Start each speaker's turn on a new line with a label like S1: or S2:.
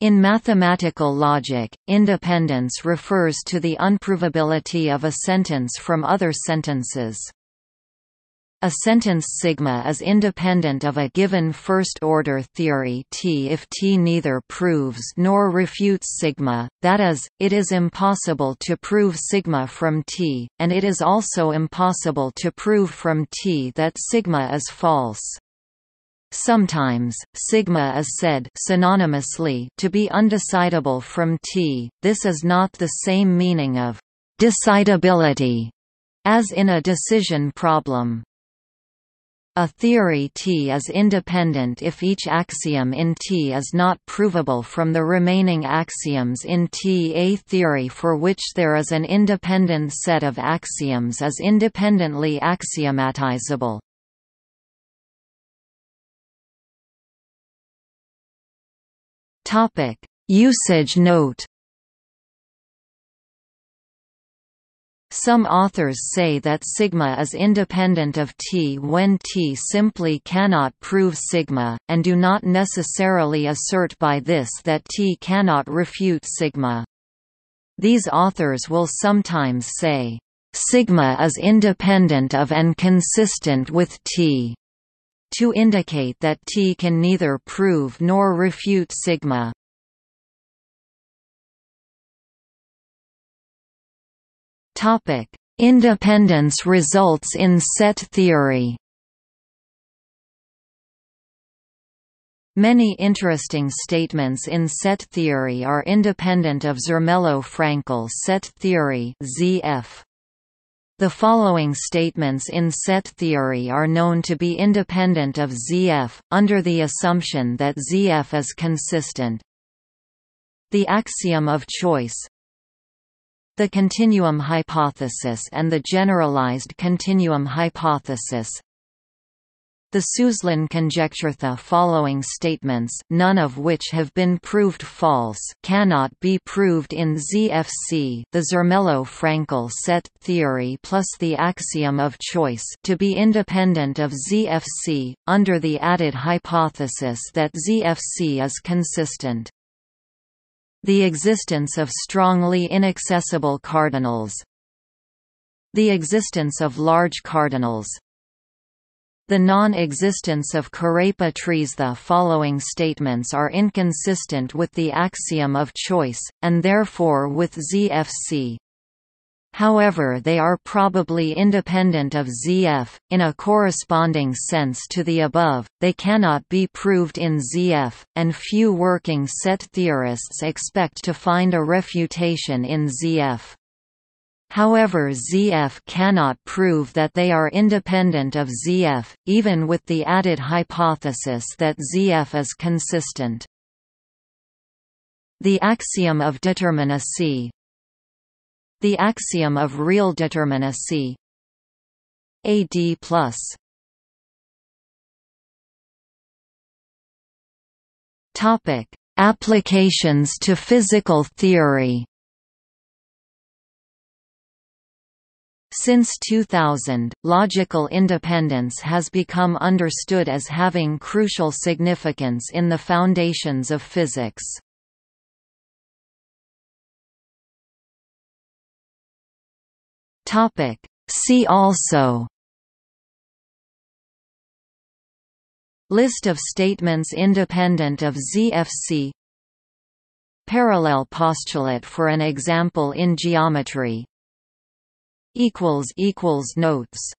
S1: In mathematical logic, independence refers to the unprovability of a sentence from other sentences. A sentence sigma is independent of a given first-order theory T if T neither proves nor refutes sigma, that is, it is impossible to prove sigma from T, and it is also impossible to prove from T that sigma is false. Sometimes, sigma is said synonymously to be undecidable from T, this is not the same meaning of «decidability» as in a decision problem. A theory T is independent if each axiom in T is not provable from the remaining axioms in T. A theory for which there is an independent set of axioms is independently axiomatizable. Topic: Usage note. Some authors say that sigma is independent of T when T simply cannot prove sigma, and do not necessarily assert by this that T cannot refute sigma. These authors will sometimes say, sigma is independent of and consistent with T to indicate that T can neither prove nor refute sigma. Topic: Independence results in set theory. Many interesting statements in set theory are independent of Zermelo-Fraenkel set theory (ZF). The following statements in set theory are known to be independent of ZF, under the assumption that ZF is consistent. The axiom of choice The continuum hypothesis and the generalized continuum hypothesis the Suslin conjecture the following statements none of which have been proved false cannot be proved in ZFC the Zermelo-Fraenkel set theory plus the axiom of choice to be independent of ZFC, under the added hypothesis that ZFC is consistent. The existence of strongly inaccessible cardinals. The existence of large cardinals the non-existence of Kurepa trees The following statements are inconsistent with the axiom of choice, and therefore with ZFC. However they are probably independent of ZF, in a corresponding sense to the above, they cannot be proved in ZF, and few working set theorists expect to find a refutation in ZF. However ZF cannot prove that they are independent of ZF, even with the added hypothesis that ZF is consistent. The axiom of determinacy The axiom of real determinacy AD Topic: Applications to physical theory. Since 2000, logical independence has become understood as having crucial significance in the foundations of physics. See also List of statements independent of ZFC Parallel postulate for an example in geometry Notes